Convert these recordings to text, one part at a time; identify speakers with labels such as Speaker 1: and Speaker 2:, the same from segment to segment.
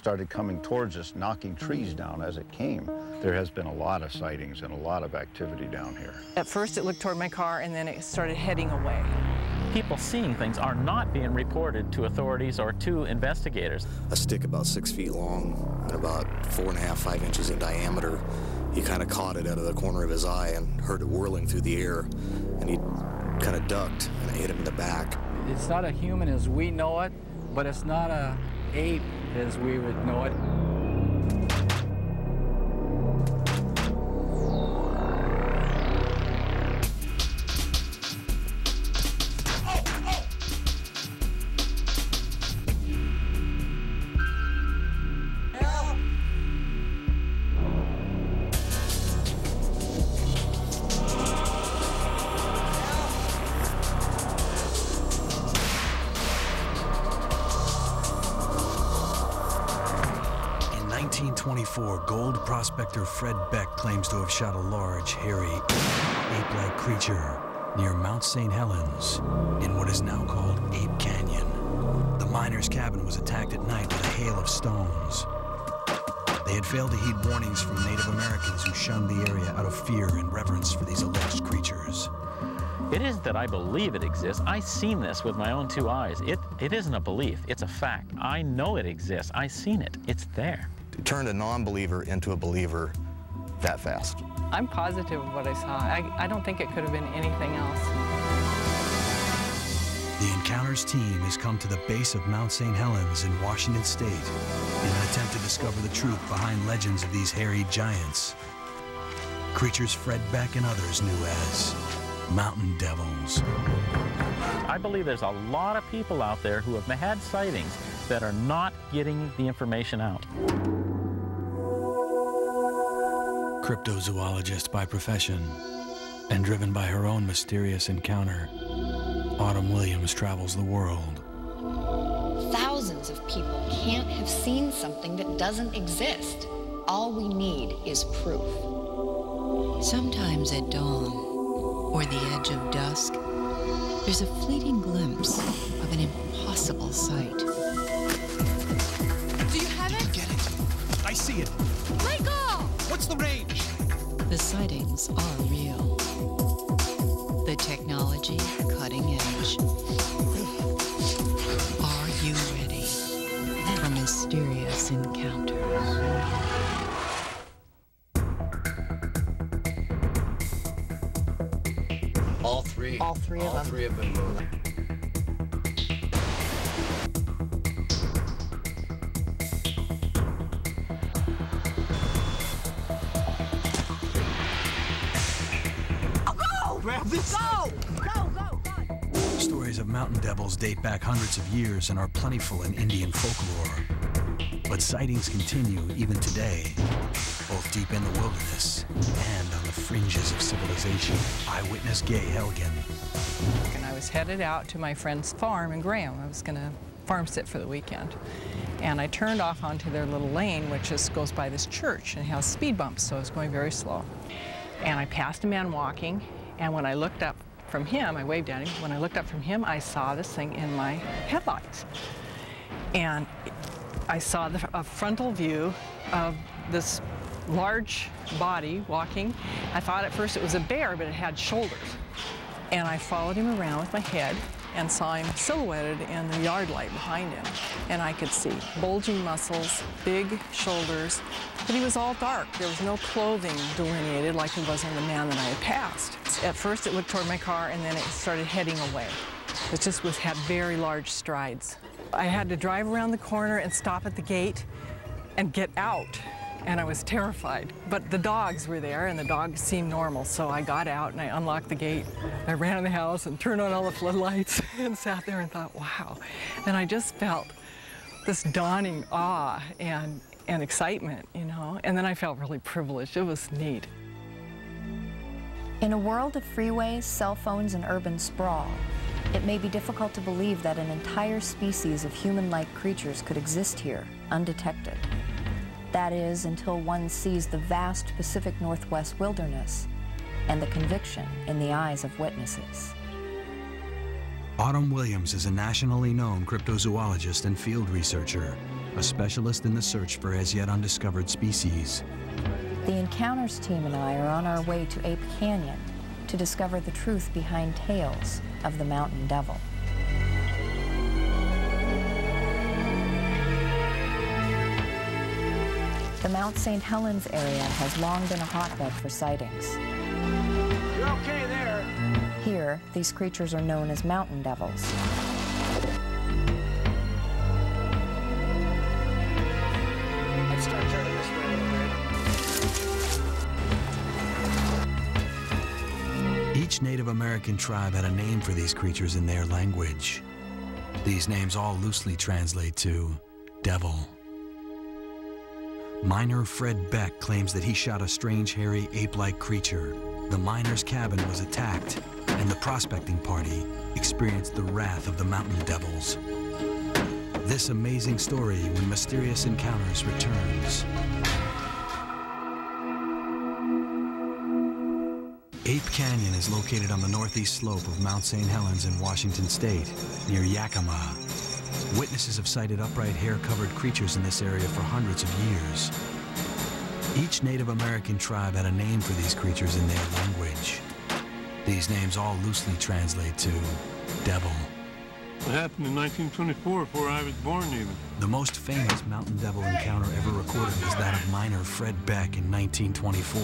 Speaker 1: started coming towards us, knocking trees down as it came. There has been a lot of sightings and a lot of activity down here.
Speaker 2: At first it looked toward my car and then it started heading away.
Speaker 3: People seeing things are not being reported to authorities or to investigators.
Speaker 4: A stick about six feet long and about four and a half, five inches in diameter. He kind of caught it out of the corner of his eye and heard it whirling through the air. And he kind of ducked and it hit him in the back.
Speaker 5: It's not a human as we know it, but it's not a ape as we would know it.
Speaker 6: 1924, gold prospector Fred Beck claims to have shot a large, hairy, ape-like creature near Mount St. Helens in what is now called Ape Canyon. The miner's cabin was attacked at night with a hail of stones. They had failed to heed warnings from Native Americans who shunned the area out of fear and reverence for these alleged creatures.
Speaker 3: It isn't that I believe it exists. I've seen this with my own two eyes. It, it isn't a belief, it's a fact. I know it exists. I've seen it. It's there.
Speaker 4: It turned a non-believer into a believer that fast.
Speaker 2: I'm positive of what I saw. I, I don't think it could have been anything else.
Speaker 6: The Encounters team has come to the base of Mount St. Helens in Washington state in an attempt to discover the truth behind legends of these hairy giants. Creatures Fred Beck and others knew as mountain devils.
Speaker 3: I believe there's a lot of people out there who have had sightings that are not getting the information out.
Speaker 6: Cryptozoologist by profession and driven by her own mysterious encounter, Autumn Williams travels the world.
Speaker 7: Thousands of people can't have seen something that doesn't exist. All we need is proof.
Speaker 8: Sometimes at dawn, or the edge of dusk, there's a fleeting glimpse of an impossible sight.
Speaker 9: Do you have it?
Speaker 6: I get it. I see it.
Speaker 9: Let go!
Speaker 6: What's the range?
Speaker 8: The are real. The technology cutting edge. Are you ready for mysterious encounters?
Speaker 10: All three.
Speaker 2: All three of
Speaker 10: All
Speaker 2: them.
Speaker 10: three have been
Speaker 9: this! Go! Go, go, go!
Speaker 6: Stories of mountain devils date back hundreds of years and are plentiful in Indian folklore. But sightings continue even today, both deep in the wilderness and on the fringes of civilization. Eyewitness Gay Helgen.
Speaker 2: And I was headed out to my friend's farm in Graham. I was going to farm sit for the weekend. And I turned off onto their little lane, which just goes by this church and has speed bumps, so I was going very slow. And I passed a man walking, and when I looked up from him, I waved at him. When I looked up from him, I saw this thing in my headlights. And I saw the, a frontal view of this large body walking. I thought at first it was a bear, but it had shoulders. And I followed him around with my head and saw him silhouetted in the yard light behind him. And I could see bulging muscles, big shoulders, but he was all dark. There was no clothing delineated like it was in the man that I had passed. At first it looked toward my car and then it started heading away. It just was had very large strides. I had to drive around the corner and stop at the gate and get out and I was terrified. But the dogs were there, and the dogs seemed normal, so I got out and I unlocked the gate. I ran in the house and turned on all the floodlights and sat there and thought, wow. And I just felt this dawning awe and, and excitement, you know. And then I felt really privileged. It was neat.
Speaker 11: In a world of freeways, cell phones, and urban sprawl, it may be difficult to believe that an entire species of human-like creatures could exist here, undetected. That is, until one sees the vast Pacific Northwest wilderness and the conviction in the eyes of witnesses.
Speaker 6: Autumn Williams is a nationally known cryptozoologist and field researcher. a specialist in the search for as yet undiscovered species.
Speaker 11: The Encounters team and I are on our way to Ape Canyon to discover the truth behind tales of the mountain devil. The Mount St. Helens area has long been a hotbed for sightings.
Speaker 9: You're okay there.
Speaker 11: Here, these creatures are known as mountain devils.
Speaker 9: Let's start turning this way.
Speaker 6: Each Native American tribe had a name for these creatures in their language. These names all loosely translate to devil. Miner Fred Beck claims that he shot a strange, hairy, ape-like creature. The miner's cabin was attacked, and the prospecting party experienced the wrath of the mountain devils. This amazing story when Mysterious Encounters returns. Ape Canyon is located on the northeast slope of Mount St. Helens in Washington state, near Yakima. Witnesses have sighted upright hair-covered creatures in this area for hundreds of years. Each Native American tribe had a name for these creatures in their language. These names all loosely translate to devil.
Speaker 12: It happened in 1924 before I was born even.
Speaker 6: The most famous mountain devil encounter ever recorded was that of miner Fred Beck in 1924.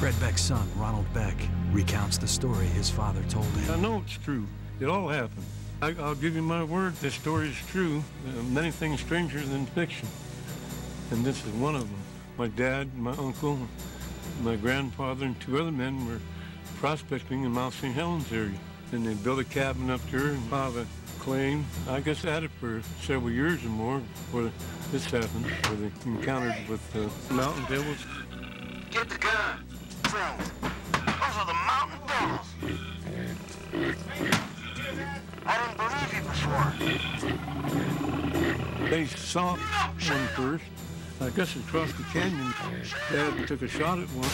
Speaker 6: Fred Beck's son, Ronald Beck, recounts the story his father told him.
Speaker 12: I know it's true. It all happened. I, will give you my word, this story is true. Uh, many things stranger than fiction. And this is one of them. My dad, my uncle, my grandfather, and two other men were prospecting in Mount St. Helens area. And they built a cabin up there and have a claim. I guess I had it for several years or more before this happened, where they encountered with the mountain devils.
Speaker 9: Get the gun. Friends. Those are the mountain devils. I didn't believe you before.
Speaker 12: They saw one first. I guess it crossed the canyon. Dad took a shot at one.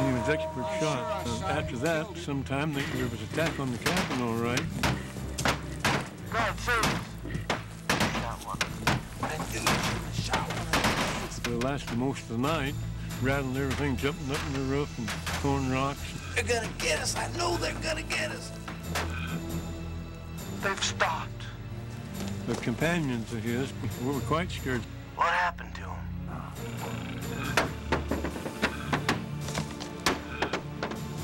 Speaker 12: He was expert shot. Uh, after that, sometime they, there was attack on the cabin, all right.
Speaker 9: God save us.
Speaker 12: It lasted most of the night, rattling everything, jumping up in the roof and throwing rocks.
Speaker 9: They're gonna get us. I know they're gonna get us. They've stopped.
Speaker 12: The companions of his we were quite scared.
Speaker 9: What happened to them?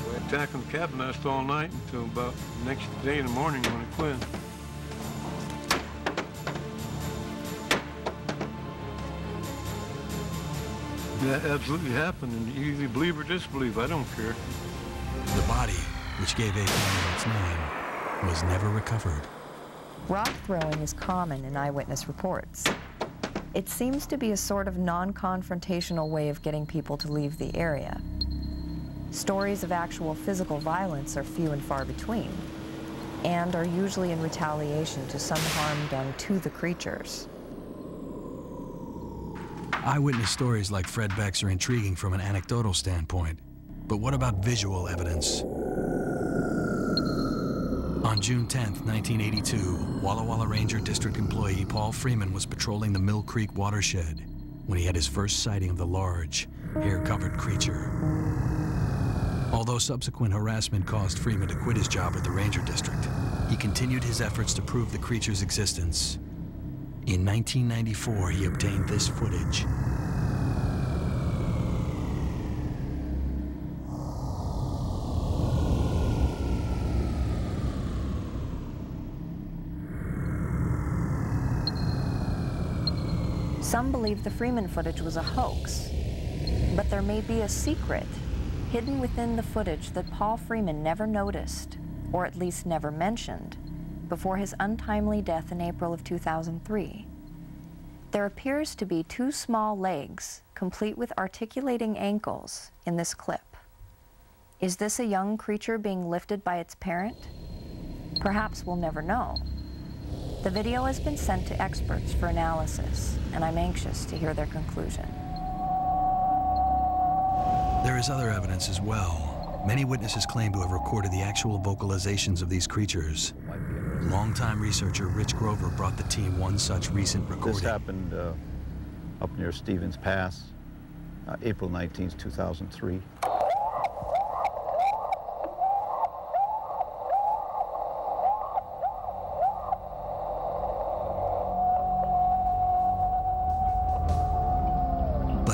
Speaker 12: We attacked on the cabin nest all night until about the next day in the morning when it quit. That absolutely happened, and you either believe or disbelieve. I don't care.
Speaker 6: The body, which gave Ape Canyon its name, was never recovered.
Speaker 11: Rock throwing is common in eyewitness reports. It seems to be a sort of non-confrontational way of getting people to leave the area. Stories of actual physical violence are few and far between, and are usually in retaliation to some harm done to the creatures.
Speaker 6: Eyewitness stories like Fred Beck's are intriguing from an anecdotal standpoint. But what about visual evidence? On June 10, 1982, Walla Walla Ranger District employee Paul Freeman was patrolling the Mill Creek watershed when he had his first sighting of the large, hair-covered creature. Although subsequent harassment caused Freeman to quit his job at the Ranger District, he continued his efforts to prove the creature's existence. In 1994, he obtained this footage.
Speaker 11: Some believe the Freeman footage was a hoax, but there may be a secret hidden within the footage that Paul Freeman never noticed, or at least never mentioned, before his untimely death in April of 2003. There appears to be two small legs, complete with articulating ankles, in this clip. Is this a young creature being lifted by its parent? Perhaps we'll never know. The video has been sent to experts for analysis, and I'm anxious to hear their conclusion.
Speaker 6: There is other evidence as well. Many witnesses claim to have recorded the actual vocalizations of these creatures. Longtime researcher Rich Grover brought the team one such recent recording.
Speaker 1: This happened uh, up near Stevens Pass, uh, April 19th, 2003.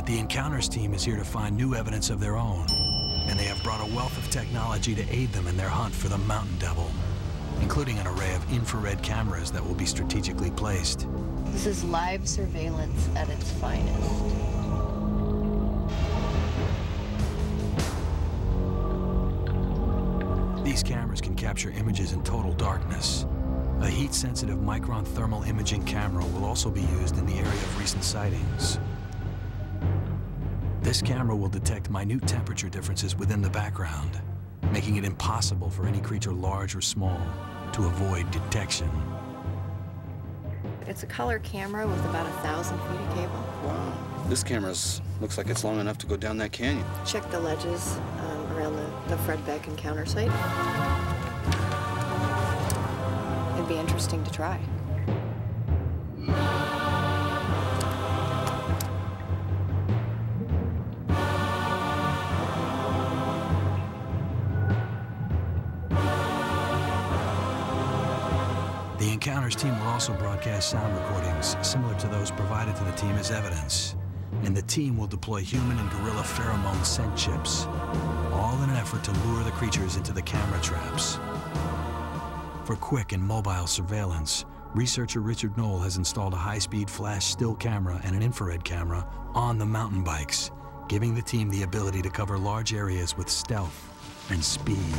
Speaker 6: The Encounters team is here to find new evidence of their own, and they have brought a wealth of technology to aid them in their hunt for the Mountain Devil, including an array of infrared cameras that will be strategically placed.
Speaker 7: This is live surveillance at its finest.
Speaker 6: These cameras can capture images in total darkness. A heat-sensitive micron thermal imaging camera will also be used in the area of recent sightings. This camera will detect minute temperature differences within the background, making it impossible for any creature large or small to avoid detection.
Speaker 13: It's a color camera with about a thousand feet of cable.
Speaker 10: Wow. This camera looks like it's long enough to go down that canyon.
Speaker 13: Check the ledges um, around the, the Fred Beck encounter site. It'd be interesting to try.
Speaker 6: Broadcast sound recordings similar to those provided to the team as evidence. And the team will deploy human and gorilla pheromone scent chips, all in an effort to lure the creatures into the camera traps. For quick and mobile surveillance, researcher Richard Noll has installed a high-speed flash still camera and an infrared camera on the mountain bikes, giving the team the ability to cover large areas with stealth and speed.